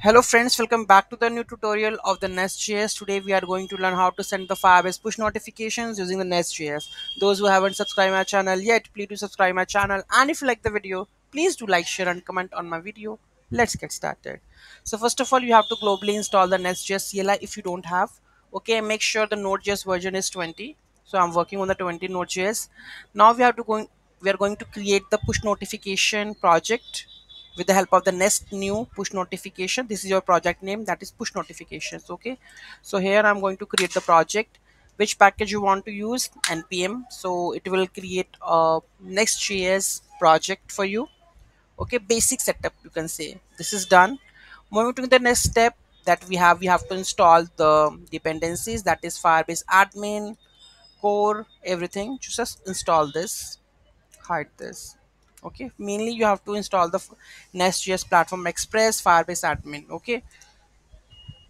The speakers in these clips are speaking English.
Hello friends, welcome back to the new tutorial of the Nest.js. Today we are going to learn how to send the Firebase push notifications using the Nest.js. Those who haven't subscribed my channel yet, please do subscribe my channel and if you like the video, please do like, share and comment on my video. Let's get started. So first of all, you have to globally install the Nest.js CLI if you don't have. Okay, make sure the Node.js version is 20. So I'm working on the 20 Node.js. Now we have to go we are going to create the push notification project with the help of the nest new push notification this is your project name that is push notifications okay? So here i'm going to create the project. Which package you want to use? Npm so it will create a nest.js project for you. Okay basic setup you can say. This is done. Moving to the next step that we have we have to install the dependencies that is firebase admin core everything. Just install this hide this okay? Mainly you have to install the nest.js platform express firebase admin. Okay?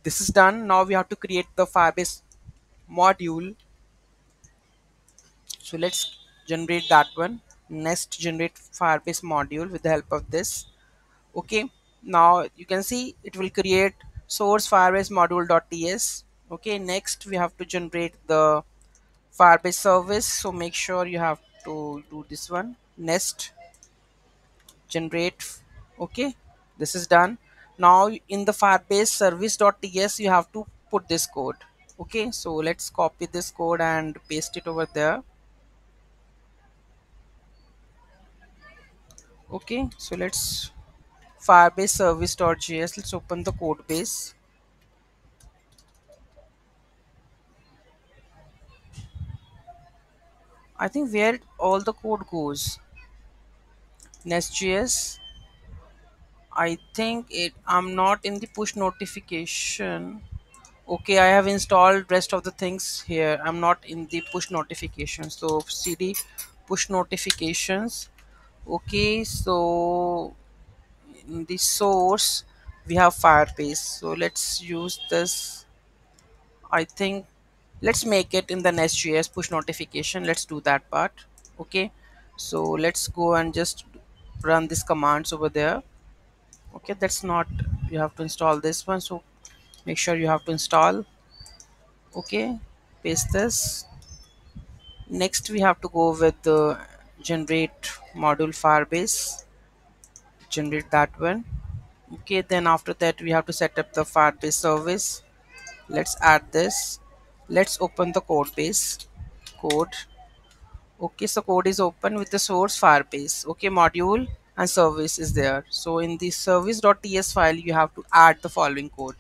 This is done. Now we have to create the firebase module. So let's generate that one. Nest generate firebase module with the help of this. Okay? Now you can see it will create source firebase module.ts okay? Next we have to generate the firebase service. So make sure you have to do this one. Nest generate okay this is done. Now in the firebase service.ts you have to put this code okay? So let's copy this code and paste it over there. Okay so let's firebase service.js let's open the code base. I think where all the code goes nest.js I think it I'm not in the push notification. Okay I have installed rest of the things here. I'm not in the push notifications so cd push notifications. Okay so in the source we have firebase. So let's use this. I think let's make it in the nest.js push notification. Let's do that part. Okay so let's go and just run these commands over there. Okay that's not you have to install this one. So make sure you have to install. Okay paste this. Next we have to go with the generate module firebase. Generate that one. Okay then after that we have to set up the firebase service. Let's add this. Let's open the code base. Code okay so code is open with the source firebase. Okay module and service is there. So in the service.ts file you have to add the following code.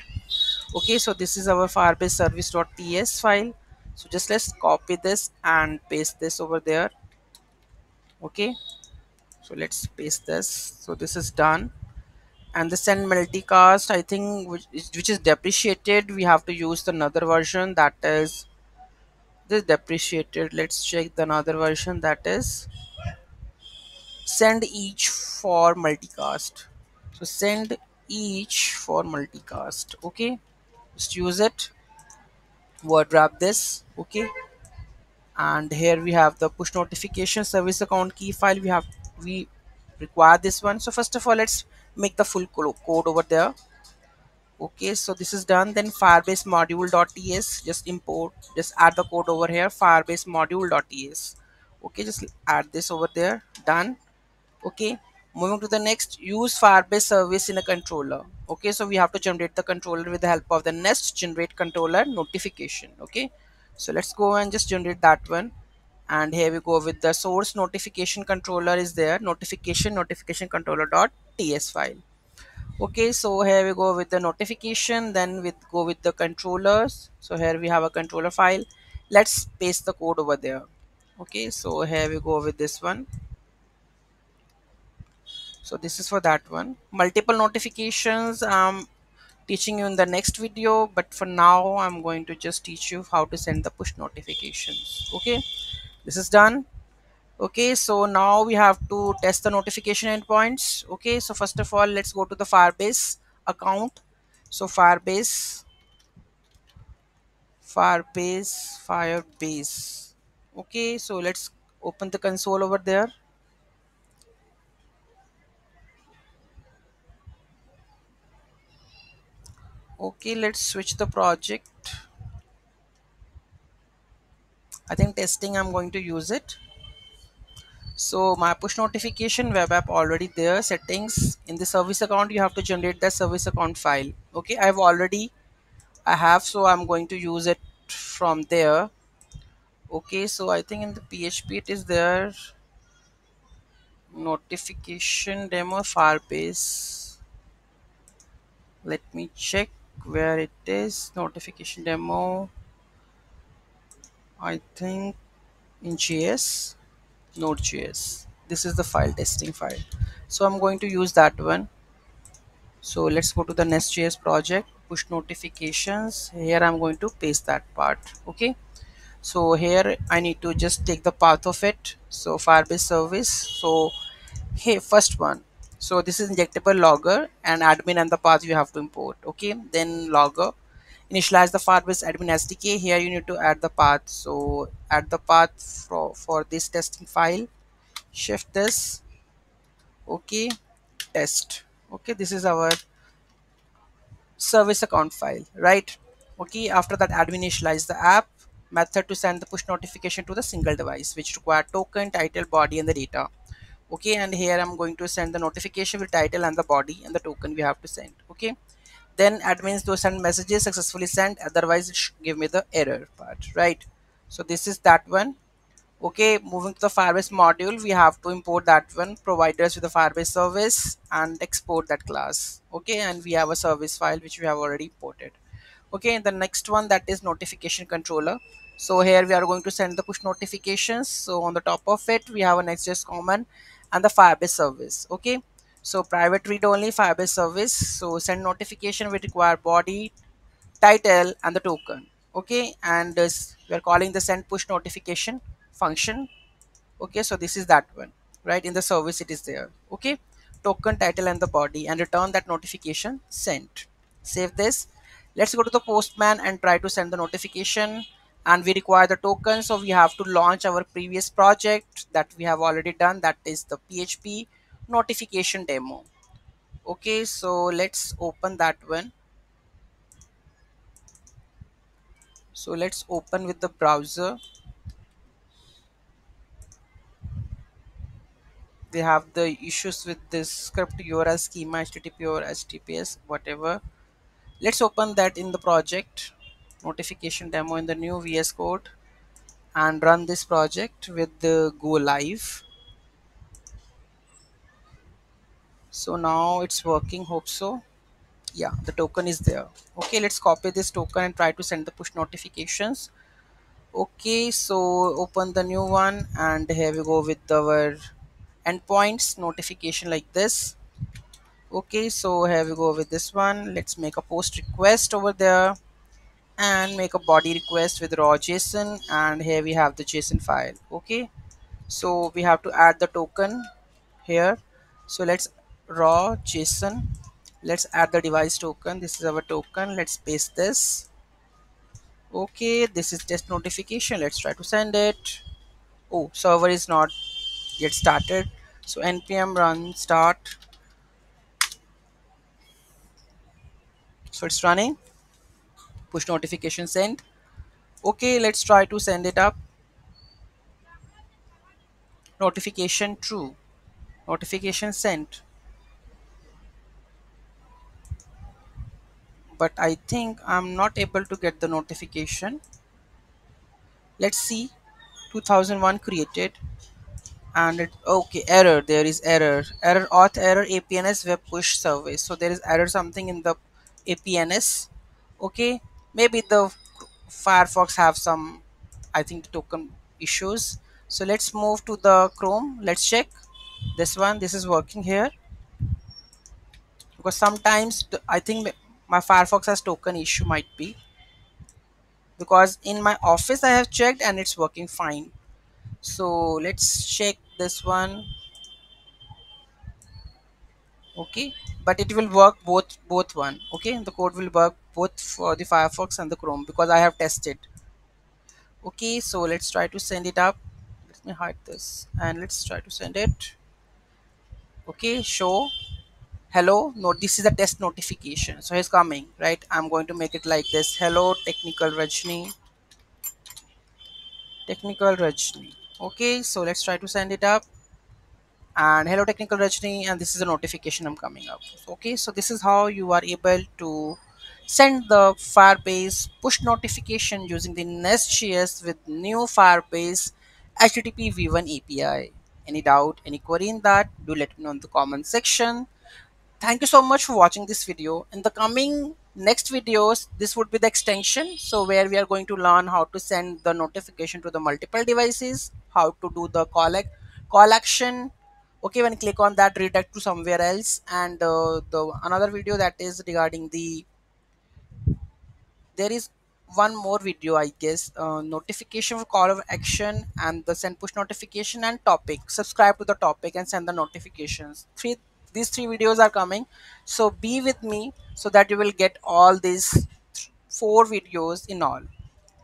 Okay so this is our firebase service.ts file. So just let's copy this and paste this over there. Okay so let's paste this. So this is done. And the send multicast i think which is, which is depreciated we have to use another version that is this depreciated. Let's check the another version that is send each for multicast. So send each for multicast okay? Just use it. Word wrap this okay? And here we have the push notification service account key file. We have we require this one. So first of all let's make the full code over there okay so this is done. Then firebase module.ts just import just add the code over here firebase module.ts okay just add this over there. Done. Okay moving to the next use firebase service in a controller. Okay so we have to generate the controller with the help of the nest generate controller notification. Okay so let's go and just generate that one. And here we go with the source notification controller is there. Notification notification controller dot ts file okay so here we go with the notification then with go with the controllers. So here we have a controller file. Let's paste the code over there. Okay so here we go with this one. So this is for that one. Multiple notifications um teaching you in the next video but for now i'm going to just teach you how to send the push notifications. Okay this is done okay so now we have to test the notification endpoints. Okay so first of all let's go to the firebase account. So firebase firebase firebase. Okay so let's open the console over there. okay let's switch the project. I think testing I'm going to use it so my push notification web app already there settings. In the service account you have to generate the service account file. Okay I've already I have so I'm going to use it from there. Okay so I think in the PHP it is there. Notification demo firebase let me check where it is. Notification demo. I think in JS node.js this is the file testing file. So I'm going to use that one. So let's go to the nest.js project. Push notifications. Here I'm going to paste that part. Okay? So here I need to just take the path of it. So firebase service. So hey first one. So this is injectable logger and admin and the path you have to import. Okay? Then logger initialize the firebase admin sdk here you need to add the path. So add the path for, for this testing file. Shift this. Okay. Test. Okay. This is our service account file right? Okay. After that admin initialize the app. Method to send the push notification to the single device which require token title body and the data. Okay. And here i'm going to send the notification with title and the body and the token we have to send. Okay then admins to send messages successfully sent otherwise give me the error part right? So this is that one. Okay moving to the firebase module we have to import that one providers with the firebase service and export that class. Okay and we have a service file which we have already imported. Okay the next one that is notification controller. So here we are going to send the push notifications. So on the top of it we have a nestjs common and the firebase service. Okay so private read only firebase service. So send notification will require body title and the token. Okay? And uh, this we are calling the send push notification function. Okay? So this is that one. Right? In the service it is there. Okay? Token title and the body. And return that notification sent. Save this. Let's go to the postman and try to send the notification. And we require the token. So we have to launch our previous project that we have already done. That is the php notification demo. Okay so let's open that one. So let's open with the browser. They have the issues with this script url schema http or https whatever. Let's open that in the project. Notification demo in the new vs code. And run this project with the go live so now it's working hope so. Yeah the token is there. Okay let's copy this token and try to send the push notifications. Okay so open the new one and here we go with our endpoints notification like this. Okay so here we go with this one. Let's make a post request over there and make a body request with raw json and here we have the json file. Okay so we have to add the token here. So let's raw json. Let's add the device token. This is our token. Let's paste this. Okay this is test notification. Let's try to send it. Oh server is not yet started. So npm run start. So it's running. Push notification sent okay let's try to send it up. Notification true. Notification sent but I think I'm not able to get the notification. Let's see. 2001 created. And it okay error. There is error. Error auth error apns web push service so there is error something in the apns okay. Maybe the firefox have some i think token issues. So let's move to the chrome. Let's check. This one this is working here. Because sometimes i think my firefox has token issue might be. Because in my office i have checked and it's working fine. So let's check this one. Okay but it will work both both one. Okay the code will work both for the firefox and the chrome because i have tested. Okay so let's try to send it up. Let me hide this and let's try to send it. Okay show hello no this is a test notification. So it's coming right? I'm going to make it like this. Hello technical rajni. Technical rajni. Okay so let's try to send it up. And hello technical Rajni and this is a notification I'm coming up okay so this is how you are able to send the Firebase push notification using the Nest.js with new Firebase HTTP v1 API any doubt any query in that do let me know in the comment section thank you so much for watching this video. In the coming next videos this would be the extension. So where we are going to learn how to send the notification to the multiple devices how to do the call call action. Okay when click on that redirect to somewhere else. And uh, the another video that is regarding the there is one more video i guess uh, notification for call of action and the send push notification and topic. Subscribe to the topic and send the notifications. Three these three videos are coming. So be with me so that you will get all these four videos in all.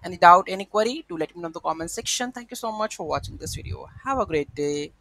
Any doubt any query do let me know in the comment section. Thank you so much for watching this video. Have a great day